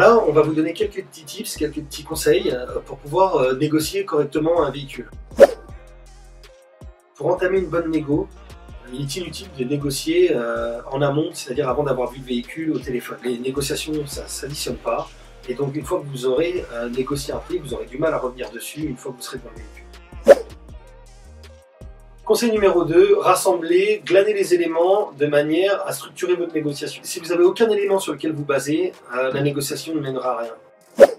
on va vous donner quelques petits tips, quelques petits conseils euh, pour pouvoir euh, négocier correctement un véhicule. Pour entamer une bonne négo, il est inutile de négocier euh, en amont, c'est-à-dire avant d'avoir vu le véhicule au téléphone. Les négociations, ça ne s'additionne pas. Et donc une fois que vous aurez négocié un prix, vous aurez du mal à revenir dessus une fois que vous serez dans le véhicule. Conseil numéro 2, rassembler, glaner les éléments de manière à structurer votre négociation. Si vous n'avez aucun élément sur lequel vous basez, euh, la négociation ne mènera à rien.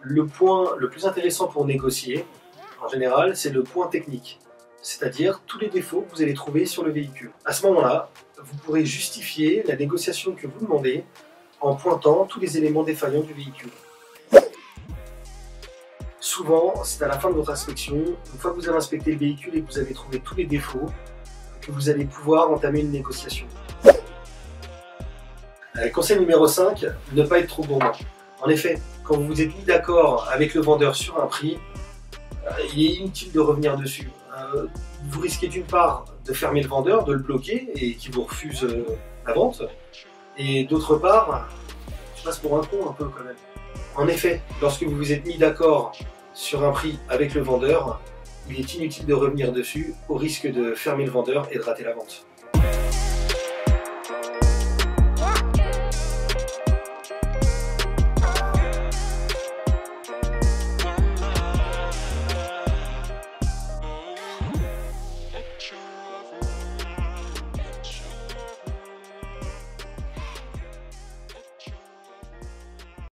Le point le plus intéressant pour négocier, en général, c'est le point technique, c'est-à-dire tous les défauts que vous allez trouver sur le véhicule. À ce moment-là, vous pourrez justifier la négociation que vous demandez en pointant tous les éléments défaillants du véhicule souvent, c'est à la fin de votre inspection, une fois que vous avez inspecté le véhicule et que vous avez trouvé tous les défauts, que vous allez pouvoir entamer une négociation. Euh, conseil numéro 5, ne pas être trop gourmand. En effet, quand vous vous êtes mis d'accord avec le vendeur sur un prix, euh, il est inutile de revenir dessus. Euh, vous risquez d'une part de fermer le vendeur, de le bloquer et qu'il vous refuse la vente, et d'autre part, tu passes pour un con un peu quand même. En effet, lorsque vous vous êtes mis d'accord sur un prix avec le vendeur, il est inutile de revenir dessus au risque de fermer le vendeur et de rater la vente.